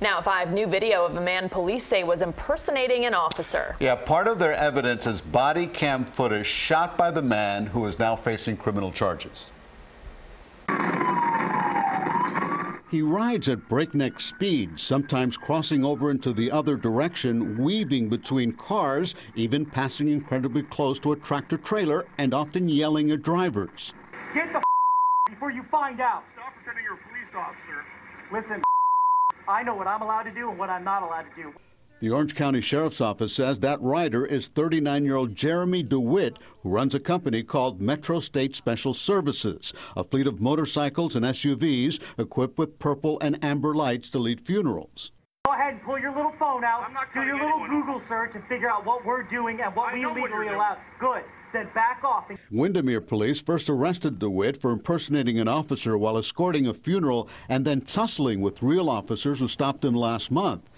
Now, five new video of a man police say was impersonating an officer. Yeah, part of their evidence is body cam footage shot by the man who is now facing criminal charges. He rides at breakneck speed, sometimes crossing over into the other direction, weaving between cars, even passing incredibly close to a tractor trailer, and often yelling at drivers. Get the before you find out. Stop pretending you're a police officer. Listen, I know what I'm allowed to do and what I'm not allowed to do. The Orange County Sheriff's Office says that rider is 39 year old Jeremy DeWitt, who runs a company called Metro State Special Services, a fleet of motorcycles and SUVs equipped with purple and amber lights to lead funerals. Go ahead and pull your little phone out, I'm not do your little anyone Google search, and figure out what we're doing and what I we know legally you're doing. allow. Good. Then back off. And Windermere police first arrested DeWitt for impersonating an officer while escorting a funeral and then tussling with real officers who stopped him last month.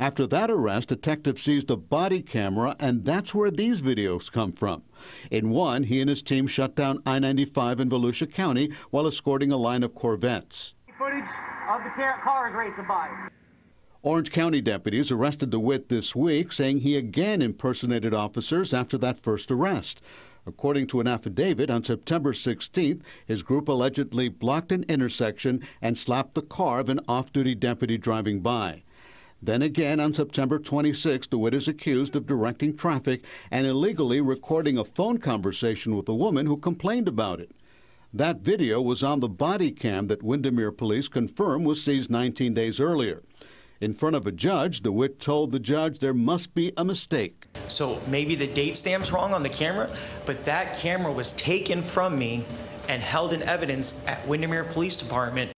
After that arrest, detectives seized a body camera, and that's where these videos come from. In one, he and his team shut down I 95 in Volusia County while escorting a line of Corvettes. footage of the car- cars racing by. Orange County deputies arrested DeWitt this week, saying he again impersonated officers after that first arrest. According to an affidavit, on September 16th, his group allegedly blocked an intersection and slapped the car of an off duty deputy driving by. Then again, on September 26, DeWitt is accused of directing traffic and illegally recording a phone conversation with a woman who complained about it. That video was on the body cam that Windermere police confirm was seized 19 days earlier. In front of a judge, DeWitt told the judge there must be a mistake. So maybe the date stamp's wrong on the camera, but that camera was taken from me and held in evidence at Windermere Police Department.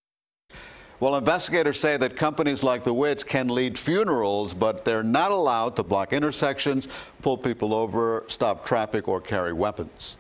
Well, investigators say that companies like DeWitt's can lead funerals, but they're not allowed to block intersections, pull people over, stop traffic, or carry weapons.